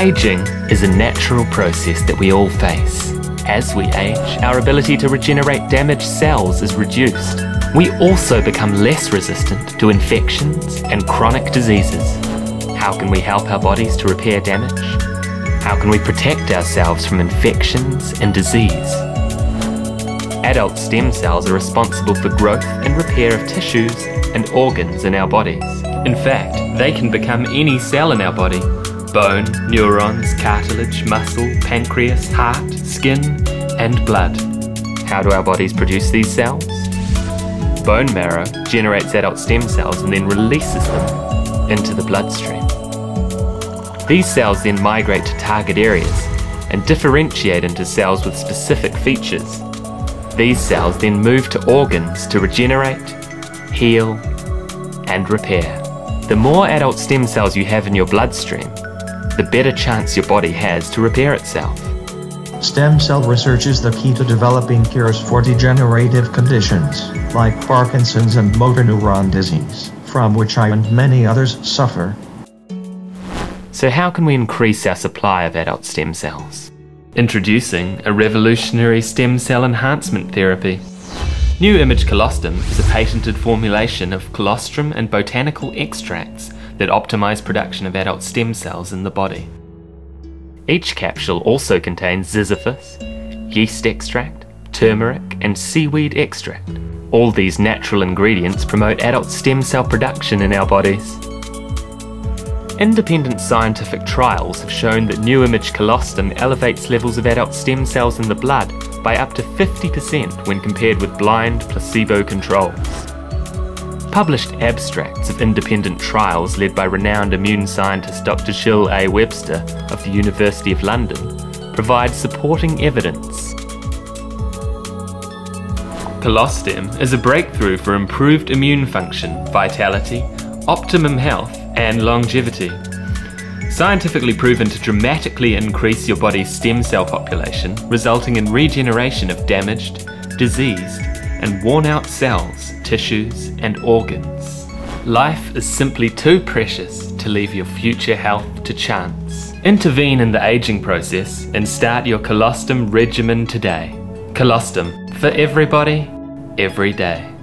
Aging is a natural process that we all face. As we age, our ability to regenerate damaged cells is reduced. We also become less resistant to infections and chronic diseases. How can we help our bodies to repair damage? How can we protect ourselves from infections and disease? Adult stem cells are responsible for growth and repair of tissues and organs in our bodies. In fact, they can become any cell in our body bone, neurons, cartilage, muscle, pancreas, heart, skin, and blood. How do our bodies produce these cells? Bone marrow generates adult stem cells and then releases them into the bloodstream. These cells then migrate to target areas and differentiate into cells with specific features. These cells then move to organs to regenerate, heal, and repair. The more adult stem cells you have in your bloodstream, the better chance your body has to repair itself. Stem cell research is the key to developing cures for degenerative conditions, like Parkinson's and motor neuron disease, from which I and many others suffer. So, how can we increase our supply of adult stem cells? Introducing a revolutionary stem cell enhancement therapy. New Image Colostem is a patented formulation of colostrum and botanical extracts that optimize production of adult stem cells in the body. Each capsule also contains ziziphus, yeast extract, turmeric, and seaweed extract. All these natural ingredients promote adult stem cell production in our bodies. Independent scientific trials have shown that New Image Colostem elevates levels of adult stem cells in the blood by up to 50% when compared with blind placebo controls. Published abstracts of independent trials led by renowned immune scientist Dr. Gill A. Webster of the University of London provide supporting evidence. Colostem is a breakthrough for improved immune function, vitality, optimum health, and longevity. Scientifically proven to dramatically increase your body's stem cell population, resulting in regeneration of damaged, diseased, and worn out cells, tissues, and organs. Life is simply too precious to leave your future health to chance. Intervene in the aging process and start your Colostem regimen today. Colostem, for everybody, every day.